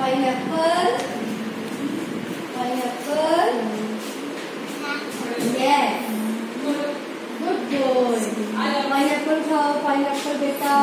pineapple? Pineapple? Yes. Good good boy pineapple खाओ pineapple बेटा